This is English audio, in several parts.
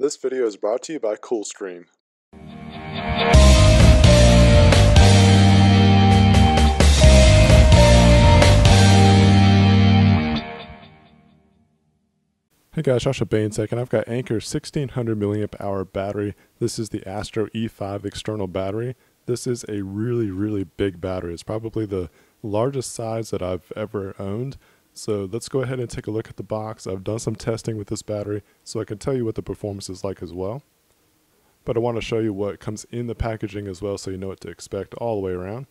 This video is brought to you by CoolStream. Hey guys, Joshua Bane Tech, and I've got Anker's 1600 milliamp hour battery. This is the Astro E5 external battery. This is a really, really big battery. It's probably the largest size that I've ever owned. So let's go ahead and take a look at the box. I've done some testing with this battery so I can tell you what the performance is like as well. But I want to show you what comes in the packaging as well so you know what to expect all the way around.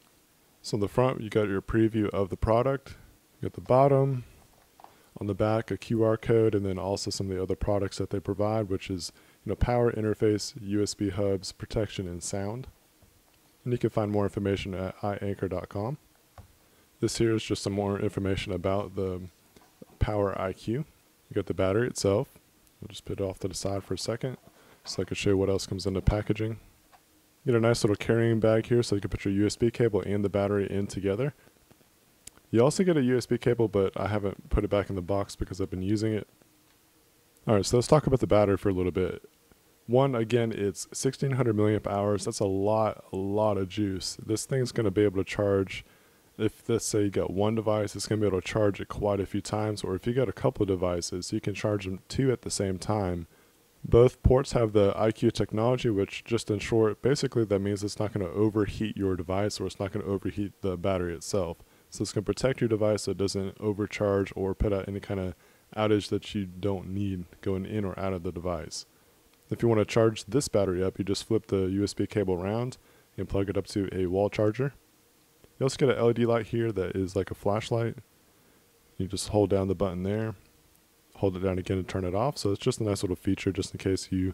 So on the front you got your preview of the product. You got the bottom, on the back a QR code and then also some of the other products that they provide which is you know power interface, USB hubs, protection and sound. And you can find more information at ianker.com. This here is just some more information about the Power IQ. You got the battery itself. I'll just put it off to the side for a second so I can show you what else comes in the packaging. You get a nice little carrying bag here so you can put your USB cable and the battery in together. You also get a USB cable, but I haven't put it back in the box because I've been using it. Alright, so let's talk about the battery for a little bit. One, again, it's 1600 milliamp hours. That's a lot, a lot of juice. This thing's going to be able to charge if let's say you got one device, it's going to be able to charge it quite a few times. Or if you got a couple of devices, you can charge them two at the same time. Both ports have the IQ technology, which just in short, basically that means it's not going to overheat your device or it's not going to overheat the battery itself. So it's going to protect your device so it doesn't overcharge or put out any kind of outage that you don't need going in or out of the device. If you want to charge this battery up, you just flip the USB cable around and plug it up to a wall charger. You also get an LED light here that is like a flashlight. You just hold down the button there, hold it down again to turn it off. So it's just a nice little feature just in case you,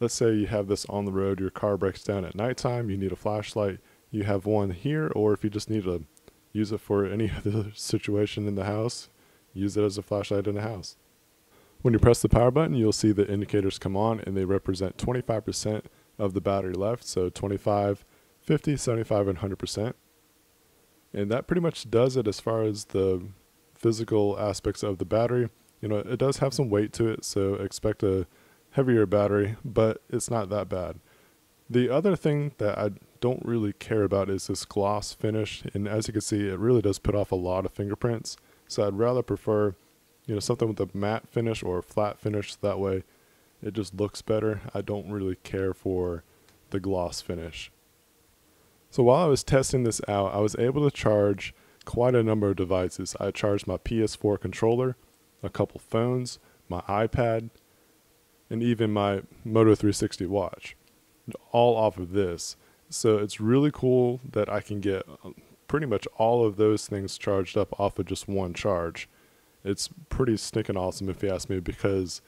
let's say you have this on the road, your car breaks down at nighttime, you need a flashlight, you have one here, or if you just need to use it for any other situation in the house, use it as a flashlight in the house. When you press the power button, you'll see the indicators come on and they represent 25% of the battery left. So 25, 50, 75, and 100%. And that pretty much does it as far as the physical aspects of the battery. You know, it does have some weight to it, so expect a heavier battery, but it's not that bad. The other thing that I don't really care about is this gloss finish, and as you can see, it really does put off a lot of fingerprints. So I'd rather prefer, you know, something with a matte finish or a flat finish. That way, it just looks better. I don't really care for the gloss finish. So while I was testing this out, I was able to charge quite a number of devices. I charged my PS4 controller, a couple phones, my iPad, and even my Moto 360 watch, all off of this. So it's really cool that I can get uh, pretty much all of those things charged up off of just one charge. It's pretty stinking awesome if you ask me because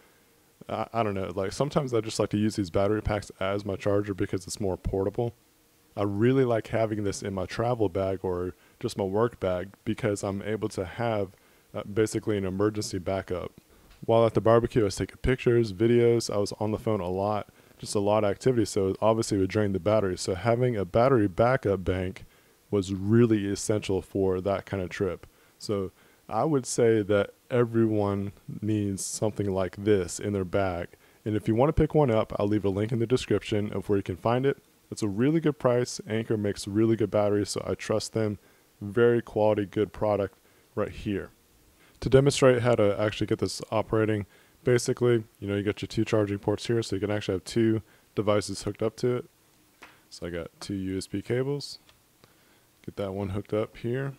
I, I don't know, like sometimes I just like to use these battery packs as my charger because it's more portable I really like having this in my travel bag or just my work bag because I'm able to have uh, basically an emergency backup. While at the barbecue, I was taking pictures, videos. I was on the phone a lot, just a lot of activity. So obviously, it would drain the battery. So having a battery backup bank was really essential for that kind of trip. So I would say that everyone needs something like this in their bag. And if you want to pick one up, I'll leave a link in the description of where you can find it. It's a really good price. Anker makes really good batteries, so I trust them. Very quality, good product right here. To demonstrate how to actually get this operating, basically, you know, you got your two charging ports here, so you can actually have two devices hooked up to it. So I got two USB cables. Get that one hooked up here.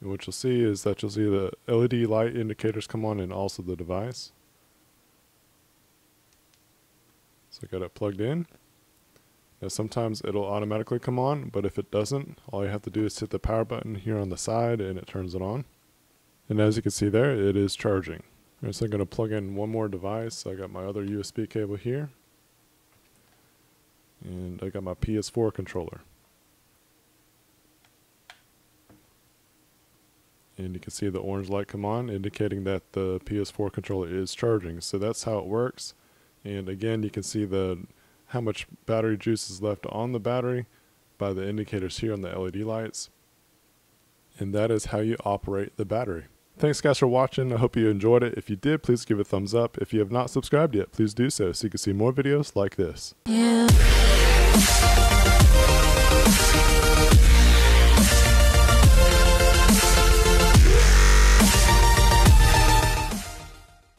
And what you'll see is that you'll see the LED light indicators come on and also the device. So I got it plugged in. Now sometimes it'll automatically come on, but if it doesn't, all you have to do is hit the power button here on the side and it turns it on. And as you can see there, it is charging. Right, so I'm going to plug in one more device. I got my other USB cable here. And I got my PS4 controller. And you can see the orange light come on, indicating that the PS4 controller is charging. So that's how it works. And again, you can see the how much battery juice is left on the battery by the indicators here on the LED lights. And that is how you operate the battery. Thanks guys for watching. I hope you enjoyed it. If you did, please give it a thumbs up. If you have not subscribed yet, please do so so you can see more videos like this. Yeah.